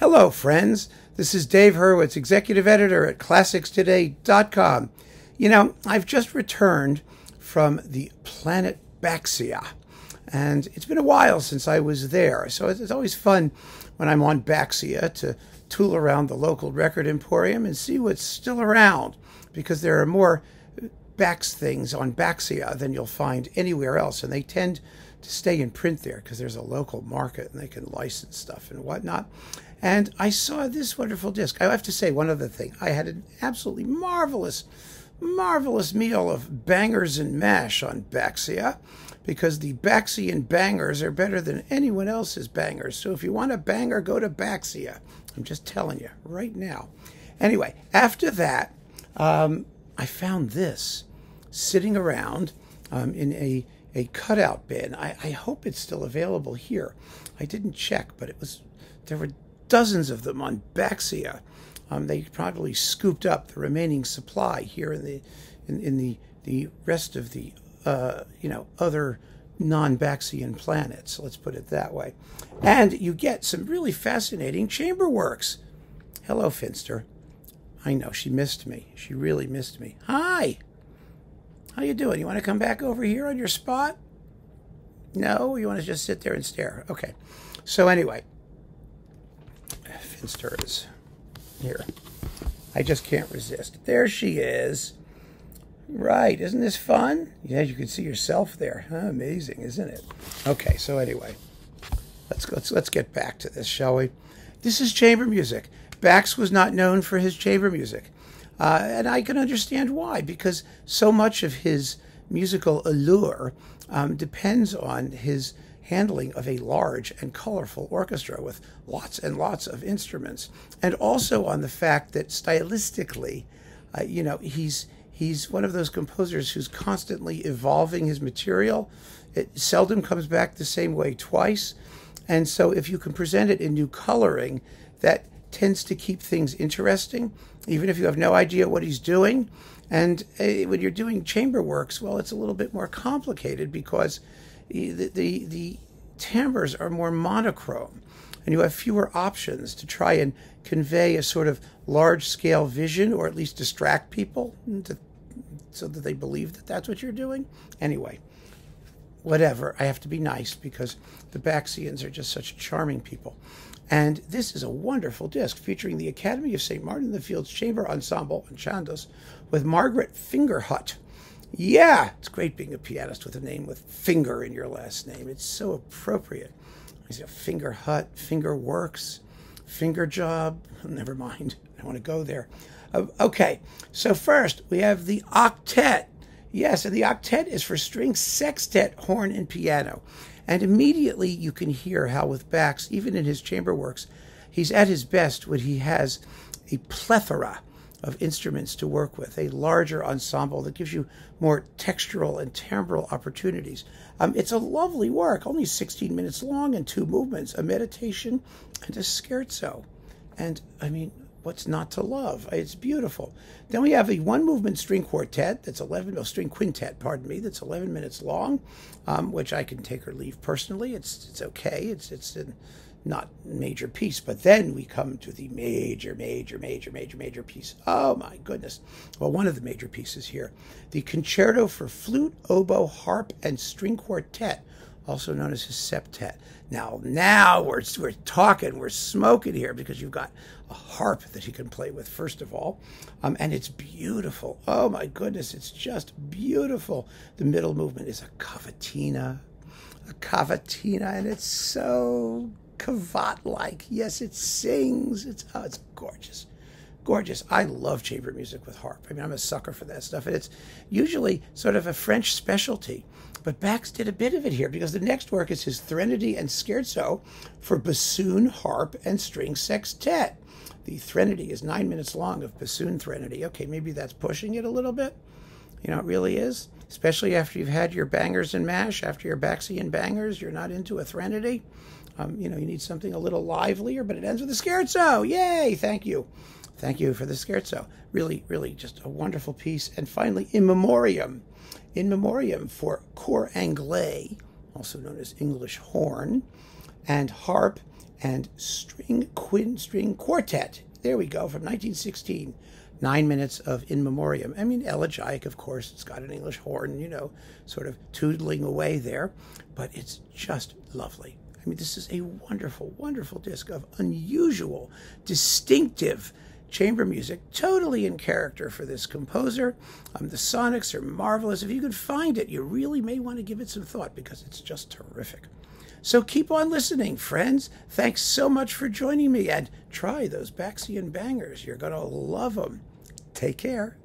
Hello, friends. This is Dave Hurwitz, executive editor at ClassicsToday.com. You know, I've just returned from the planet Baxia, and it's been a while since I was there, so it's always fun when I'm on Baxia to tool around the local record emporium and see what's still around, because there are more Bax things on Baxia than you'll find anywhere else, and they tend to stay in print there because there's a local market and they can license stuff and whatnot. And I saw this wonderful disc. I have to say one other thing. I had an absolutely marvelous, marvelous meal of bangers and mash on Baxia because the Baxian bangers are better than anyone else's bangers. So if you want a banger, go to Baxia. I'm just telling you right now. Anyway, after that, um, I found this sitting around um, in a a cutout bin. I, I hope it's still available here. I didn't check, but it was there were dozens of them on Baxia. Um, they probably scooped up the remaining supply here in the in, in the the rest of the uh, you know other non-Baxian planets. Let's put it that way. And you get some really fascinating chamber works. Hello, Finster. I know she missed me. She really missed me. Hi. How you doing? You want to come back over here on your spot? No, you want to just sit there and stare. Okay. So anyway, Finster is here. I just can't resist. There she is. Right. Isn't this fun? Yeah, you can see yourself there. Huh? Amazing, isn't it? Okay. So anyway, let's let's let's get back to this, shall we? This is chamber music. Bax was not known for his chamber music. Uh, and I can understand why, because so much of his musical allure um, depends on his handling of a large and colorful orchestra with lots and lots of instruments, and also on the fact that stylistically, uh, you know, he's he's one of those composers who's constantly evolving his material. It seldom comes back the same way twice, and so if you can present it in new coloring, that tends to keep things interesting, even if you have no idea what he's doing. And uh, when you're doing chamber works, well, it's a little bit more complicated because the, the, the timbres are more monochrome and you have fewer options to try and convey a sort of large scale vision or at least distract people to, so that they believe that that's what you're doing. Anyway, whatever. I have to be nice because the Baxians are just such charming people. And this is a wonderful disc featuring the Academy of St. Martin in the Fields Chamber Ensemble and Chandos with Margaret Fingerhut. Yeah, it's great being a pianist with a name with finger in your last name. It's so appropriate. He's a finger hut, finger works, finger job. Never mind. I want to go there. Uh, okay, so first we have the octet. Yes, and the octet is for string sextet, horn, and piano. And immediately you can hear how, with Bax, even in his chamber works, he's at his best when he has a plethora of instruments to work with, a larger ensemble that gives you more textural and timbral opportunities. Um, it's a lovely work, only 16 minutes long and two movements, a meditation and a scherzo. And I mean, what's not to love? It's beautiful. Then we have a one movement string quartet that's 11, no, string quintet, pardon me, that's 11 minutes long, um, which I can take or leave personally. It's, it's okay. It's, it's a not major piece. But then we come to the major, major, major, major, major piece. Oh my goodness. Well, one of the major pieces here the concerto for flute, oboe, harp, and string quartet also known as his septet. Now, now we're, we're talking, we're smoking here because you've got a harp that he can play with, first of all. Um, and it's beautiful. Oh my goodness, it's just beautiful. The middle movement is a cavatina, a cavatina, and it's so cavat like. Yes, it sings. It's, oh, it's gorgeous gorgeous. I love chamber music with harp. I mean, I'm a sucker for that stuff. And it's usually sort of a French specialty. But Bax did a bit of it here because the next work is his Threnody and Scherzo for bassoon, harp, and string sextet. The Threnody is nine minutes long of bassoon Threnody. Okay, maybe that's pushing it a little bit. You know, it really is. Especially after you've had your bangers and mash, after your Baxian bangers, you're not into a Threnody. Um, you know, you need something a little livelier, but it ends with a scherzo. Yay! Thank you. Thank you for the scherzo. Really, really just a wonderful piece. And finally, In Memoriam. In Memoriam for cor anglais, also known as English horn, and harp and String Quin String Quartet. There we go, from 1916. Nine minutes of In Memoriam. I mean, elegiac, of course. It's got an English horn, you know, sort of tootling away there, but it's just lovely. I mean, this is a wonderful, wonderful disc of unusual, distinctive chamber music, totally in character for this composer. Um, the sonics are marvelous. If you could find it, you really may want to give it some thought because it's just terrific. So keep on listening, friends. Thanks so much for joining me and try those Baxian bangers. You're going to love them. Take care.